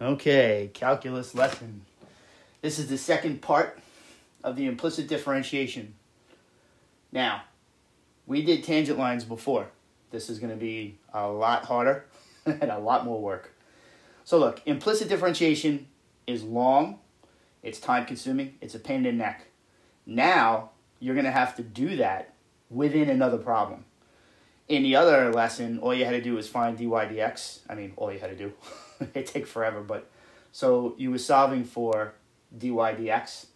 Okay, calculus lesson. This is the second part of the implicit differentiation. Now, we did tangent lines before. This is going to be a lot harder and a lot more work. So look, implicit differentiation is long, it's time consuming, it's a pain in the neck. Now, you're going to have to do that within another problem. In the other lesson, all you had to do was find dy dx. I mean, all you had to do. it take forever, but so you were solving for dy dx,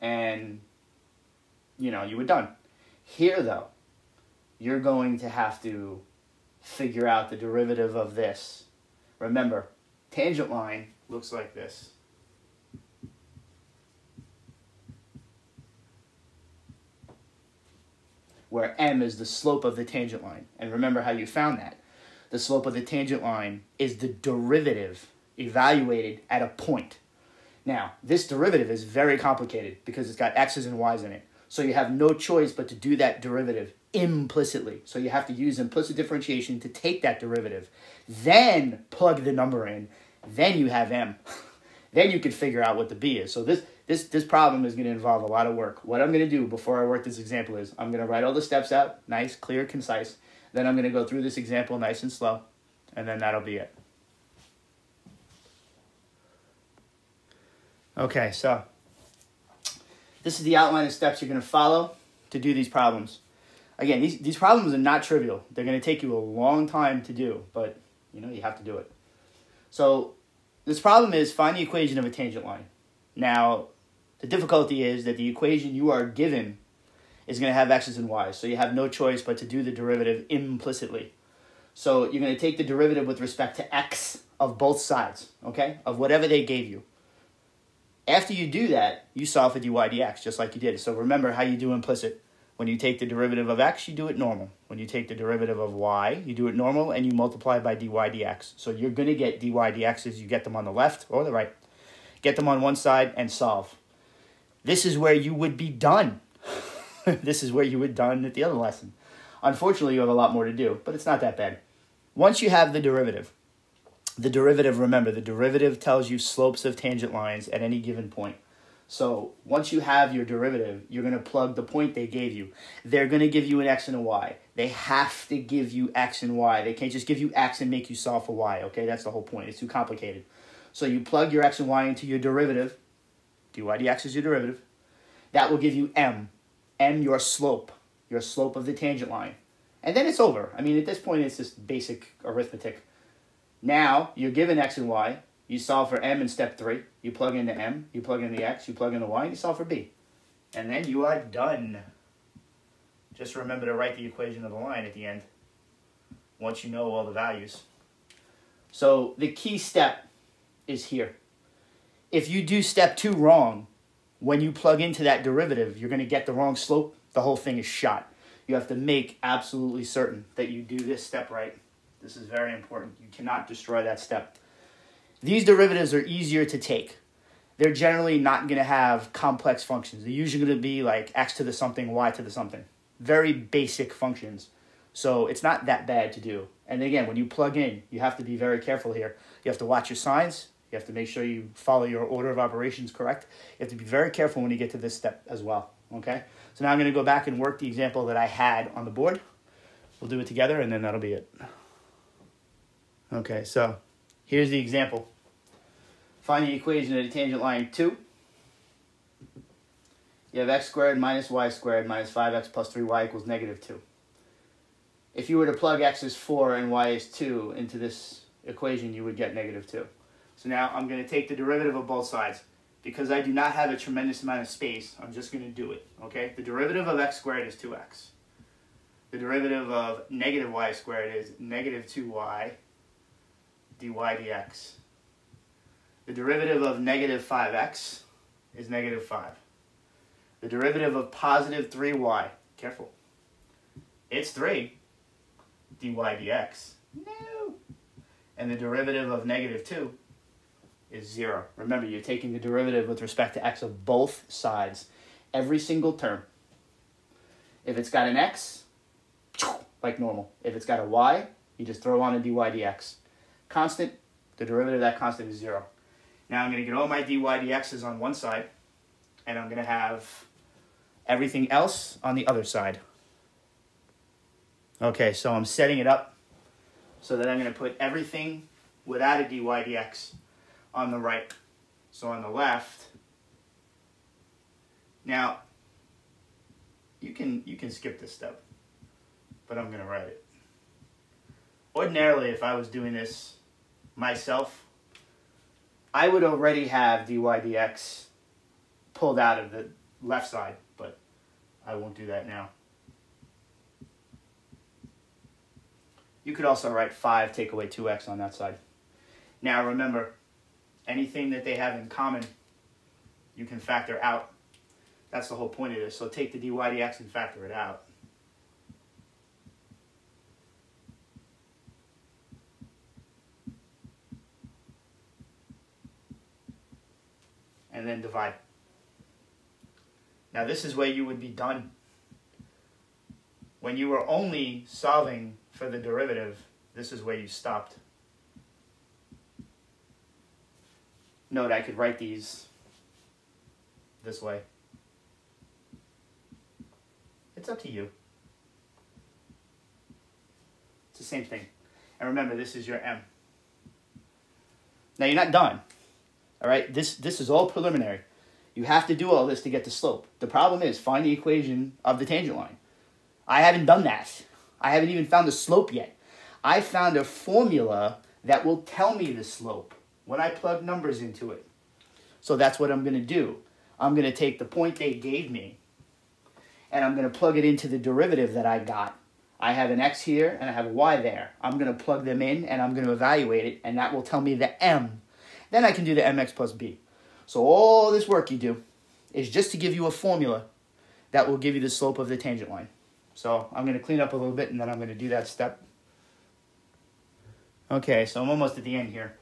and you know you were done. Here, though, you're going to have to figure out the derivative of this. Remember, tangent line looks like this. Where m is the slope of the tangent line. And remember how you found that. The slope of the tangent line is the derivative evaluated at a point. Now, this derivative is very complicated because it's got x's and y's in it. So you have no choice but to do that derivative implicitly. So you have to use implicit differentiation to take that derivative, then plug the number in, then you have m. then you can figure out what the b is. So this this this problem is going to involve a lot of work. What I'm going to do before I work this example is I'm going to write all the steps out, nice, clear, concise. Then I'm going to go through this example nice and slow, and then that'll be it. Okay, so this is the outline of steps you're going to follow to do these problems. Again, these, these problems are not trivial. They're going to take you a long time to do, but you know, you have to do it. So this problem is find the equation of a tangent line. Now, the difficulty is that the equation you are given is going to have x's and y's, so you have no choice but to do the derivative implicitly. So you're going to take the derivative with respect to x of both sides, okay, of whatever they gave you. After you do that, you solve for dy dx, just like you did. So remember how you do implicit. When you take the derivative of x, you do it normal. When you take the derivative of y, you do it normal, and you multiply by dy dx. So you're going to get dy dx's. You get them on the left or the right. Get them on one side and solve. This is where you would be done. this is where you would done at the other lesson. Unfortunately, you have a lot more to do, but it's not that bad. Once you have the derivative, the derivative, remember, the derivative tells you slopes of tangent lines at any given point. So once you have your derivative, you're going to plug the point they gave you. They're going to give you an x and a y. They have to give you x and y. They can't just give you x and make you solve for y, okay? That's the whole point. It's too complicated. So you plug your x and y into your derivative. dy dx is your derivative. That will give you m. m, your slope, your slope of the tangent line. And then it's over. I mean, at this point, it's just basic arithmetic. Now, you're given x and y. You solve for m in step 3. You plug in the m, you plug in the x, you plug in the y, and you solve for b. And then you are done. Just remember to write the equation of the line at the end once you know all the values. So the key step is here. If you do step 2 wrong, when you plug into that derivative, you're going to get the wrong slope. The whole thing is shot. You have to make absolutely certain that you do this step right. This is very important. You cannot destroy that step. These derivatives are easier to take. They're generally not going to have complex functions. They're usually going to be like x to the something, y to the something. Very basic functions. So it's not that bad to do. And again, when you plug in, you have to be very careful here. You have to watch your signs. You have to make sure you follow your order of operations correct. You have to be very careful when you get to this step as well. Okay? So now I'm going to go back and work the example that I had on the board. We'll do it together and then that'll be it. Okay, so here's the example. Find the equation of the tangent line 2. You have x squared minus y squared minus 5x plus 3y equals negative 2. If you were to plug x is 4 and y is 2 into this equation, you would get negative 2. So now I'm going to take the derivative of both sides. Because I do not have a tremendous amount of space, I'm just going to do it. Okay? The derivative of x squared is 2x. The derivative of negative y squared is negative 2y dy dx. The derivative of negative 5x is negative 5. The derivative of positive 3y, careful, it's 3 dy dx. No. And the derivative of negative 2 is 0. Remember, you're taking the derivative with respect to x of both sides, every single term. If it's got an x, like normal. If it's got a y, you just throw on a dy dx. Constant, The derivative of that constant is 0. Now I'm going to get all my dy dx's on one side, and I'm going to have everything else on the other side. Okay, so I'm setting it up so that I'm going to put everything without a dy dx on the right. So on the left, now you can you can skip this step, but I'm going to write it. Ordinarily, if I was doing this myself, I would already have dy dx pulled out of the left side, but I won't do that now. You could also write 5, take away 2x on that side. Now remember, anything that they have in common, you can factor out. That's the whole point of this. So take the dy dx and factor it out. And then divide. Now this is where you would be done. When you were only solving for the derivative, this is where you stopped. Note I could write these this way. It's up to you. It's the same thing. And remember, this is your M. Now you're not done. All right, this, this is all preliminary. You have to do all this to get the slope. The problem is find the equation of the tangent line. I haven't done that. I haven't even found the slope yet. I found a formula that will tell me the slope when I plug numbers into it. So that's what I'm going to do. I'm going to take the point they gave me and I'm going to plug it into the derivative that I got. I have an x here and I have a y there. I'm going to plug them in and I'm going to evaluate it and that will tell me the m. Then I can do the mx plus b. So all this work you do is just to give you a formula that will give you the slope of the tangent line. So I'm going to clean up a little bit and then I'm going to do that step. Okay, so I'm almost at the end here.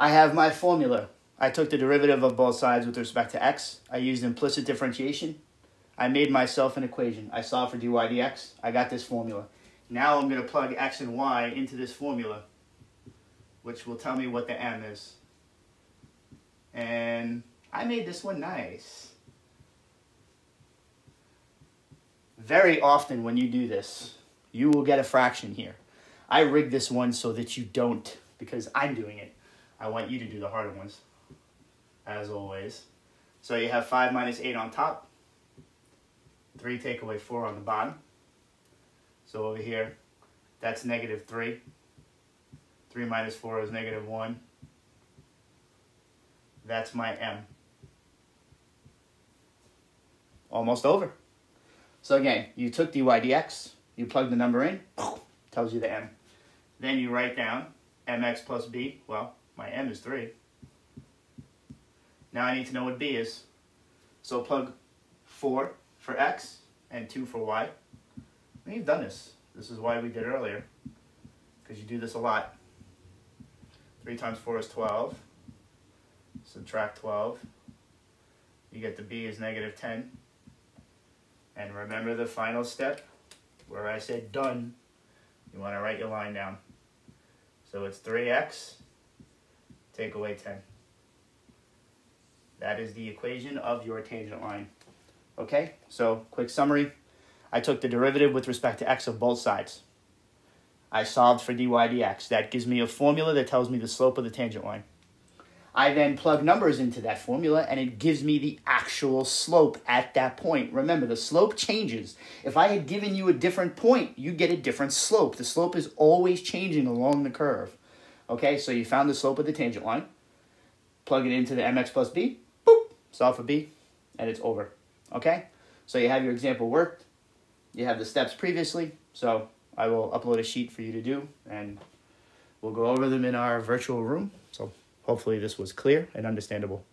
I have my formula. I took the derivative of both sides with respect to x. I used implicit differentiation. I made myself an equation. I solved for dy dx. I got this formula. Now I'm going to plug x and y into this formula, which will tell me what the m is. And I made this one nice. Very often when you do this, you will get a fraction here. I rigged this one so that you don't, because I'm doing it. I want you to do the harder ones, as always. So you have 5 minus 8 on top, 3 take away 4 on the bottom. So over here, that's negative 3. 3 minus 4 is negative 1. That's my M. Almost over. So again, you took dy dx, you plug the number in, tells you the m. Then you write down mx plus b. Well, my m is 3. Now I need to know what b is. So plug 4 for x and 2 for y. You've done this. This is why we did earlier. Because you do this a lot. 3 times 4 is 12. Subtract 12. You get the b is negative 10. And remember the final step where I said done. You want to write your line down. So it's 3x, take away 10. That is the equation of your tangent line. Okay, so quick summary. I took the derivative with respect to x of both sides. I solved for dy dx. That gives me a formula that tells me the slope of the tangent line. I then plug numbers into that formula and it gives me the actual slope at that point. Remember, the slope changes. If I had given you a different point, you get a different slope. The slope is always changing along the curve. Okay, so you found the slope of the tangent line. Plug it into the mx plus b, boop, solve for b, and it's over. Okay, so you have your example worked. You have the steps previously, so I will upload a sheet for you to do, and we'll go over them in our virtual room. So Hopefully this was clear and understandable.